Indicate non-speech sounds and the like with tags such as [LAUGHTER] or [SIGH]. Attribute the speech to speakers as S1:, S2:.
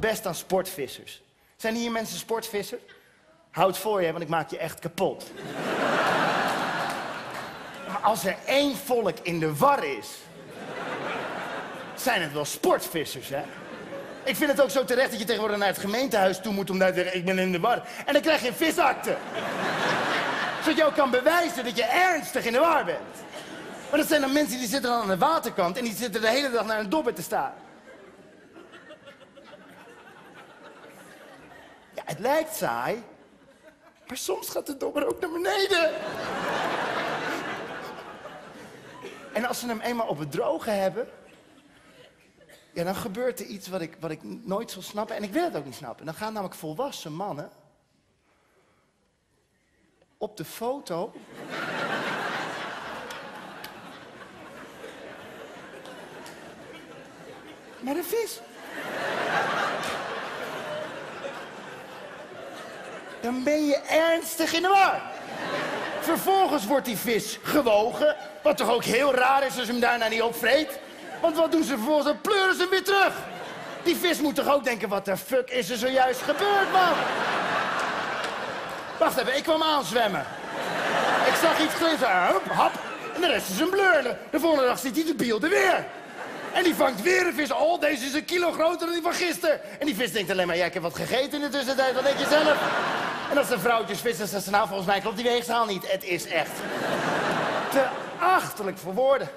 S1: best aan sportvissers. Zijn hier mensen sportvissers? Houd voor je, want ik maak je echt kapot. maar als er één volk in de war is, zijn het wel sportvissers, hè? Ik vind het ook zo terecht dat je tegenwoordig naar het gemeentehuis toe moet om daar te zeggen, ik ben in de war. En dan krijg je een visakte. Zodat je ook kan bewijzen dat je ernstig in de war bent. Maar dat zijn dan mensen die zitten dan aan de waterkant en die zitten de hele dag naar een dobber te staan. Het lijkt saai, maar soms gaat de dobber ook naar beneden. En als ze hem eenmaal op het droge hebben, ja, dan gebeurt er iets wat ik, wat ik nooit zal snappen. En ik wil het ook niet snappen. Dan gaan namelijk volwassen mannen op de foto. [LAUGHS] met een vis. Dan ben je ernstig in de war. Vervolgens wordt die vis gewogen. Wat toch ook heel raar is als je hem daarna niet opvreet. Want wat doen ze vervolgens? Dan pleuren ze hem weer terug. Die vis moet toch ook denken, wat de fuck is er zojuist gebeurd, man? Wacht even, ik kwam aanzwemmen. Ik zag iets glitteren, hup, hap. En de rest is een blur. De volgende dag ziet hij de bielde weer. En die vangt weer een vis. Oh, deze is een kilo groter dan die van gisteren. En die vis denkt alleen maar, ja, ik heb wat gegeten in de tussentijd. Wat denk je zelf? En als de vrouwtjes vissen, ze nou, volgens mij klopt die weegschaal niet. Het is echt te achterlijk voor woorden.